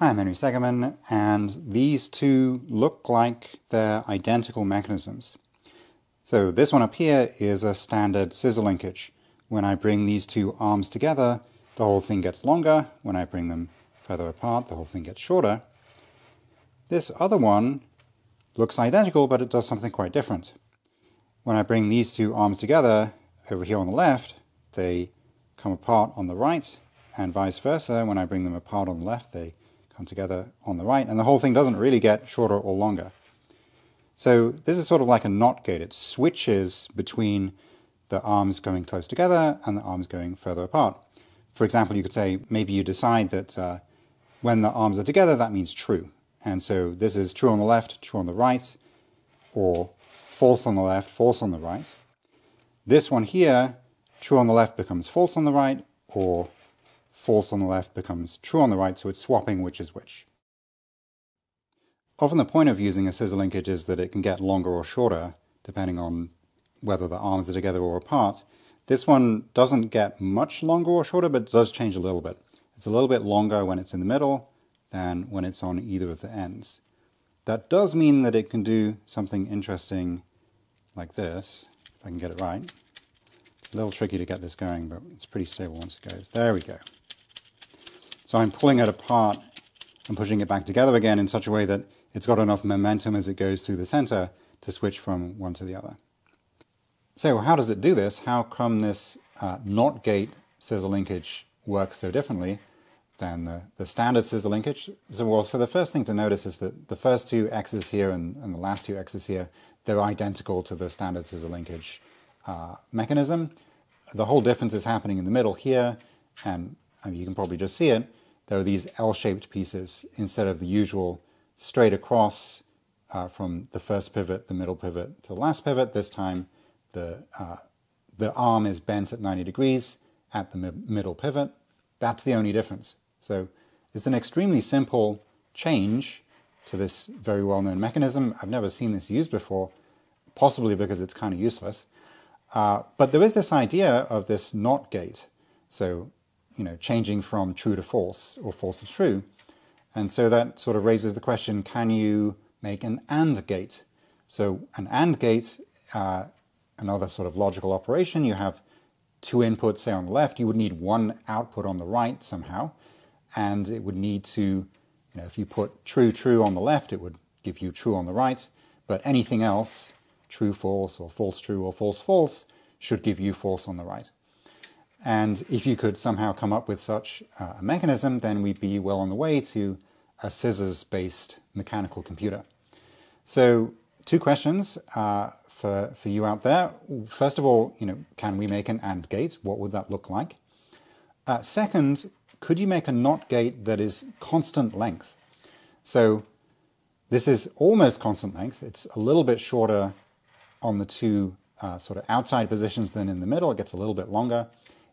Hi, I'm Henry Segerman, and these two look like they're identical mechanisms. So this one up here is a standard scissor linkage. When I bring these two arms together, the whole thing gets longer. When I bring them further apart, the whole thing gets shorter. This other one looks identical, but it does something quite different. When I bring these two arms together, over here on the left, they come apart on the right, and vice versa. When I bring them apart on the left, they come together on the right, and the whole thing doesn't really get shorter or longer. So this is sort of like a NOT gate. It switches between the arms going close together and the arms going further apart. For example, you could say maybe you decide that uh, when the arms are together, that means true. And so this is true on the left, true on the right, or false on the left, false on the right. This one here, true on the left becomes false on the right, or false on the left becomes true on the right, so it's swapping which is which. Often the point of using a scissor linkage is that it can get longer or shorter, depending on whether the arms are together or apart. This one doesn't get much longer or shorter, but it does change a little bit. It's a little bit longer when it's in the middle than when it's on either of the ends. That does mean that it can do something interesting like this, if I can get it right. It's a little tricky to get this going, but it's pretty stable once it goes. There we go. So I'm pulling it apart and pushing it back together again in such a way that it's got enough momentum as it goes through the center to switch from one to the other. So how does it do this? How come this uh, NOT gate scissor linkage works so differently than the, the standard scissor linkage? So, well, so the first thing to notice is that the first two X's here and, and the last two X's here, they're identical to the standard scissor linkage uh, mechanism. The whole difference is happening in the middle here, and, and you can probably just see it there are these L-shaped pieces instead of the usual straight across uh, from the first pivot, the middle pivot to the last pivot. This time the, uh, the arm is bent at 90 degrees at the mi middle pivot. That's the only difference. So it's an extremely simple change to this very well-known mechanism. I've never seen this used before, possibly because it's kind of useless. Uh, but there is this idea of this NOT gate. So you know, changing from true to false or false to true. And so that sort of raises the question, can you make an AND gate? So an AND gate, uh, another sort of logical operation, you have two inputs, say on the left, you would need one output on the right somehow. And it would need to, you know, if you put true, true on the left, it would give you true on the right. But anything else, true, false, or false, true, or false, false, should give you false on the right. And if you could somehow come up with such uh, a mechanism, then we'd be well on the way to a scissors-based mechanical computer. So two questions uh, for, for you out there. First of all, you know, can we make an AND gate? What would that look like? Uh, second, could you make a NOT gate that is constant length? So this is almost constant length. It's a little bit shorter on the two uh, sort of outside positions than in the middle. It gets a little bit longer.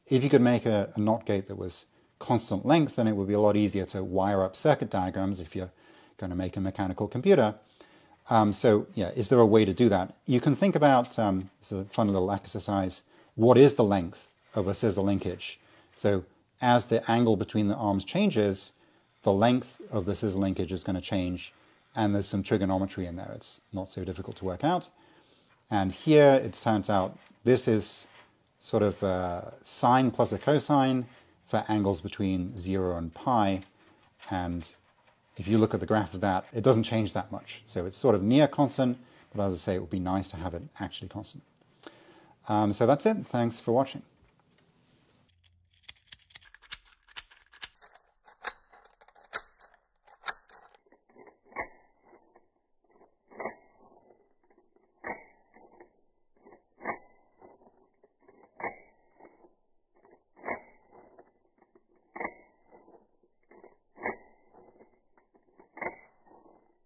If you could make a, a NOT gate that was constant length, then it would be a lot easier to wire up circuit diagrams if you're going to make a mechanical computer. Um, so yeah, is there a way to do that? You can think about, um, it's a fun little exercise, what is the length of a scissor linkage? So as the angle between the arms changes, the length of the scissor linkage is going to change, and there's some trigonometry in there. It's not so difficult to work out. And here it turns out this is sort of a sine plus a cosine for angles between 0 and pi. And if you look at the graph of that, it doesn't change that much. So it's sort of near constant, but as I say, it would be nice to have it actually constant. Um, so that's it. Thanks for watching.